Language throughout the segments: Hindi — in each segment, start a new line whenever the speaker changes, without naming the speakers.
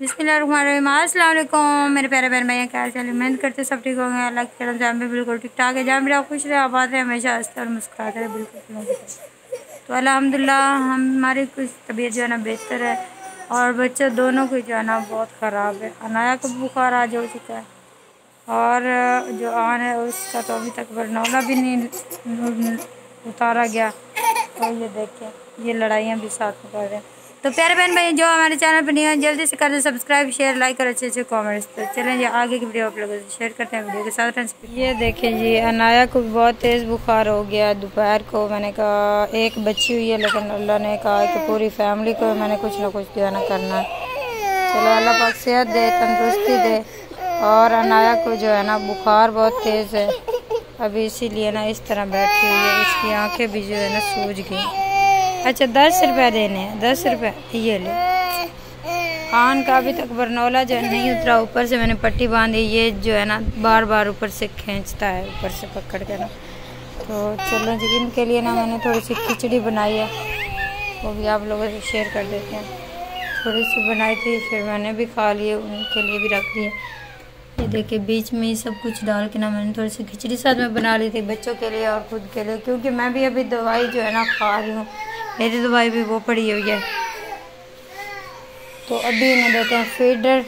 बिस्मिल्लाकुम मेरे प्यारे बहन भाई क्या चले? मेहनत करते सब ठीक होंगे। अल्लाह के करम जहाँ भी बिल्कुल ठीक ठाक है। जहाँ भी आप खुश रहे आबाद रहे, हमेशा हँसते और मुस्कुराते रहे, बिल्कुल तो अलहमदिल्ला हमारी कुछ तबीयत जो है ना बेहतर है और बच्चे दोनों की जो है ना बहुत ख़राब है। अनाया को बुखार आज हो चुका है और जो आन है, उसका तो अभी तक बरनौला भी नहीं उतारा गया। तो ये देखें ये लड़ाइयाँ भी साथ में कर रहे हैं। तो प्यारे बहन भाई, जो हमारे चैनल पर नहीं है, जल्दी से कर दें सब्सक्राइब शेयर लाइक और अच्छे अच्छे कमेंट्स तो चलें जी, आगे की वीडियो आप लोगों से शेयर करते हैं वीडियो के साथ फ्रेंड्स ये देखें जी, अनाया को बहुत तेज़ बुखार हो गया। दोपहर को मैंने कहा, एक बच्ची हुई है, लेकिन अल्लाह ने कहा कि पूरी फैमिली को मैंने कुछ ना कुछ ना करना है। चलो, अल्लाह पाक सेहत दे, तंदुरुस्ती दे। और अनाया को जो है ना, बुखार बहुत तेज़ है। अभी इसीलिए ना, इस तरह बैठी हुई है, इसकी आँखें भी जो है ना सूझ गई। अच्छा दस रुपये देने हैं, दस रुपये ये ले। खान का अभी तक बरनौला जो नहीं उतरा, ऊपर से मैंने पट्टी बांधी, ये जो है ना बार बार ऊपर से खींचता है, ऊपर से पकड़ के ना। तो चलो जी, इनके लिए ना मैंने थोड़ी सी खिचड़ी बनाई है, वो भी आप लोगों से शेयर कर देते हैं। थोड़ी सी बनाई थी, फिर मैंने भी खा लिए, उनके लिए भी रख दिए ये देखिए, बीच में सब कुछ डाल के ना मैंने थोड़ी सी खिचड़ी साथ में बना ली थी, बच्चों के लिए और खुद के लिए, क्योंकि मैं भी अभी दवाई जो है ना खा रही हूँ। मेरी दवाई भी वो पड़ी हुई है। तो अभी इन्हें देते हैं फीडर।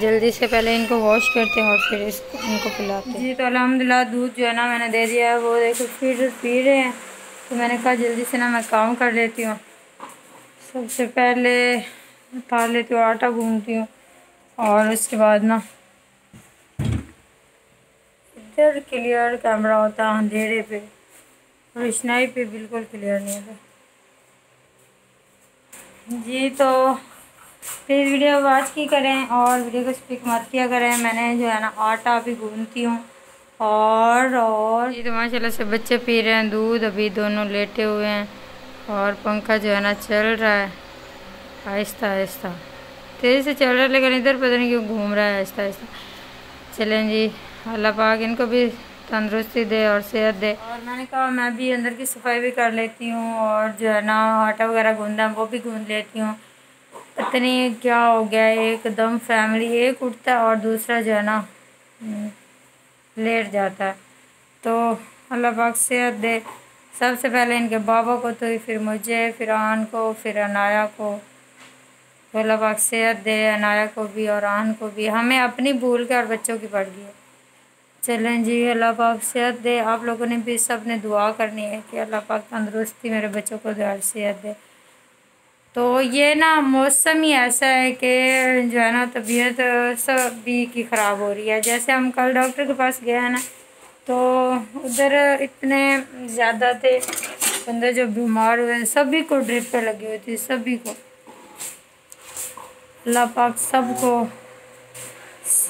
जल्दी से पहले इनको वॉश करते हैं और फिर इसको इनको पिलाते हैं। जी तो अलहमदिल्ला दूध जो है ना मैंने दे दिया है। वो देखो, फीडर पी रहे हैं। तो मैंने कहा, जल्दी से ना मैं काम कर लेती हूँ। सबसे पहले उतार लेती हूँ, आटा गूंदती हूँ। और उसके बाद ना इधर क्लियर कैमरा होता है अंधेरे पे। रोशनाई पे बिल्कुल क्लियर नहीं है जी तो प्लीज़ वीडियो वॉच की करें और वीडियो को स्पीक मत किया करें। मैंने जो है ना आटा अभी गूंदती हूँ और और। ये तो माशाल्लाह से बच्चे पी रहे हैं, दूध अभी दोनों लेटे हुए हैं और पंखा जो है ना चल रहा है। आहिस्ता आहिस्ता। तेज़ी से चल रहा है, लेकिन इधर पता नहीं क्यों घूम रहा है, आहिस्ता आहिस्ता। चलें जी, अल्लाह पाक इनको भी तंदुरुस्ती दे और सेहत दे। और मैंने कहा मैं भी अंदर की सफ़ाई भी कर लेती हूँ और जो है ना आटा वगैरह गूंदा वो भी गूंद लेती हूँ। इतनी क्या हो गया एकदम फैमिली एक उठता है और दूसरा जो है ना हम्म, लेट जाता है। तो अल्लाह पाक सेहत दे। सबसे पहले इनके बाबा को तो फिर मुझे फिर आन को फिर अनाया को। तो अल्लाह पाक सेहत दे अनाया को भी और आन को भी। हमें अपनी भूल के और बच्चों की पड़ गई है। चलें जी, अल्लाह पाक सेहत दे। आप लोगों ने भी सबने दुआ करनी है कि अल्लाह पाक तंदरुस्ती मेरे बच्चों को दे सेहत दे। तो ये ना मौसम ही ऐसा है कि जो है ना तबीयत सभी की ख़राब हो रही है। जैसे हम कल डॉक्टर के पास गए हैं ना तो उधर इतने ज़्यादा थे, बंदे जो बीमार हुए हैं, सभी को ड्रिप पे लगी हुई थी, सभी को। अल्लाह पाक सबको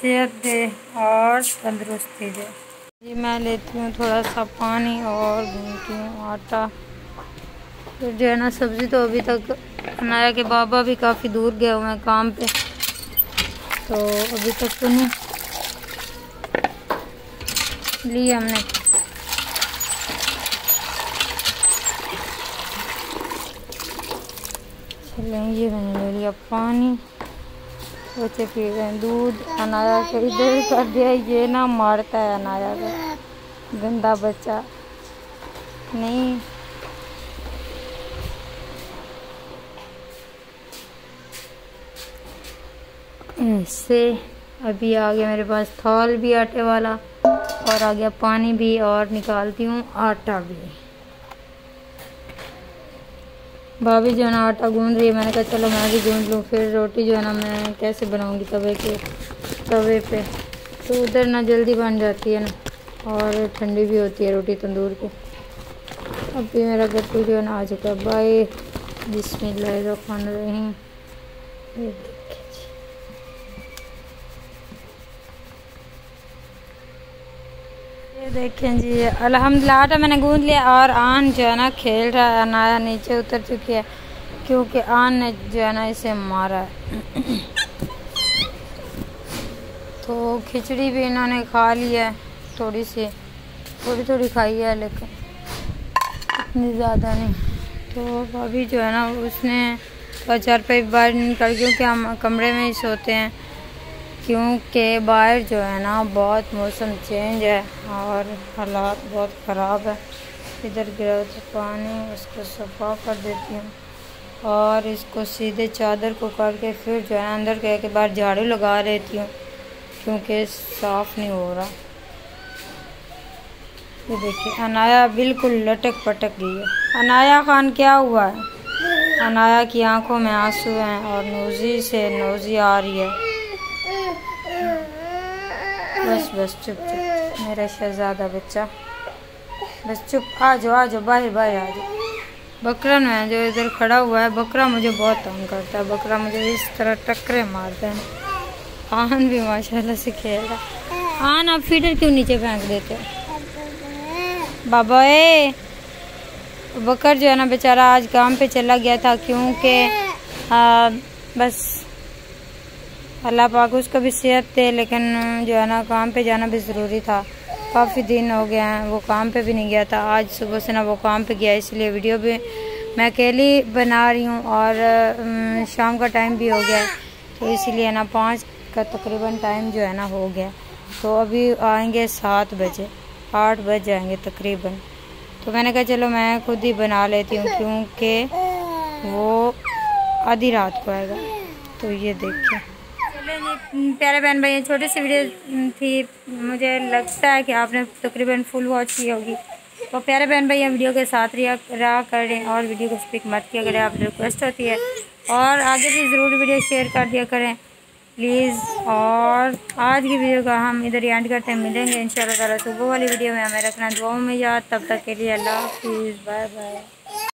सेहत दे और तंदुरुस्ती दे जी, मैं लेती हूँ थोड़ा सा पानी और भूनती हूँ आटा। फिर जो है ना, सब्ज़ी तो अभी तक बनाया कि बाबा भी काफ़ी दूर गए हुए हैं काम पे। तो अभी तक तो नहीं। ली हमने। चलें, ये मैंने ले लिया पानी। बच्चे पी हैं दूध अनाया के इधर कर दिया, ये ना मारता है अनाया को गंदा बच्चा। नहीं। ऐसे, अभी आ गया मेरे पास थॉल भी आटे वाला, और आ गया पानी भी, और निकालती हूँ आटा भी। भाभी जो है ना आटा गूंद रही है। मैंने कहा, चलो मैं भी गूंद लूँ, फिर रोटी जो है ना मैं कैसे बनाऊँगी तवे के, तवे पे? तो उधर ना जल्दी बन जाती है ना, और ठंडी भी होती है रोटी तंदूर की। अभी मेरा गट्टू जो है ना आ चुका है। बाई बिस्मिल्लाह खान देखें जी। अलहमदिल्ला आटा मैंने गूंद लिया और आन जो है ना खेल रहा है अनाया नीचे उतर चुकी है, क्योंकि आन ने जो है ना इसे मारा है। तो खिचड़ी भी इन्होंने खा ली है थोड़ी सी थोड़ी थोड़ी खाई है, लेकिन इतनी ज़्यादा नहीं। तो अभी जो है ना उसने तो चार पे बाहर निकल क्योंकि हम कमरे में ही सोते हैं। क्योंकि बाहर जो है ना बहुत मौसम चेंज है और हालात बहुत ख़राब है। इधर गिरा पानी, उसको सफ़ा कर देती हूँ और इसको सीधे चादर को करके फिर जो है अंदर कह के बाहर झाड़ू लगा लेती हूँ क्योंकि साफ़ नहीं हो रहा। ये देखिए, अनाया बिल्कुल लटक पटक गई है। अनाया खान क्या हुआ है? अनाया की आँखों में आँसू हैं और नोज़ी से नोज़ी आ रही है। बस बस, चुप चुप। मेरा शहजादा बच्चा। बस चुप आ जाओ आ जाओ बाहर बाहर आ जाओ बकरा है जो इधर खड़ा हुआ है, बकरा मुझे बहुत तंग करता है। बकरा मुझे इस तरह टकरे मारते हैं। आन भी माशाल्लाह से खेल रहा आन, आप फीडर क्यों नीचे फेंक देते हो? बाबा, ए, बकर जो है ना बेचारा आज काम पे चला गया था, क्योंकि बस अल्लाह पाक उसका भी सेहत थे लेकिन जो है ना, काम पे जाना भी ज़रूरी था। काफ़ी दिन हो गए हैं, वो काम पे भी नहीं गया था। आज सुबह से ना वो काम पे गया, इसलिए वीडियो भी मैं अकेली बना रही हूँ और शाम का टाइम भी हो गया तो इसीलिए ना पाँच का तकरीबन टाइम जो है ना हो गया। तो अभी आएँगे सात बजे, आठ बज जाएँगे तकरीबन। तो मैंने कहा, चलो, मैं खुद ही बना लेती हूँ, क्योंकि वो आधी रात को आएगा। तो ये देखिए। प्यारे बहन भाई छोटी सी वीडियो थी। मुझे लगता है कि आपने तकरीबन फुल वॉच की होगी। तो प्यारे बहन भाई वीडियो के साथ रिया, रहा करें और वीडियो को स्पिक मत किया करें आप रिक्वेस्ट होती है। और आगे भी ज़रूर वीडियो शेयर कर दिया करें। प्लीज़ और आज की वीडियो का हम इधर एंड करते हैं। मिलेंगे इन शाला सुबह वाली वीडियो में हमें रखना दुआओं में याद। तब तक के लिए अल्लाह हाफिज़ बाय बाय